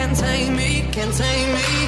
can't tame me, can't tame me.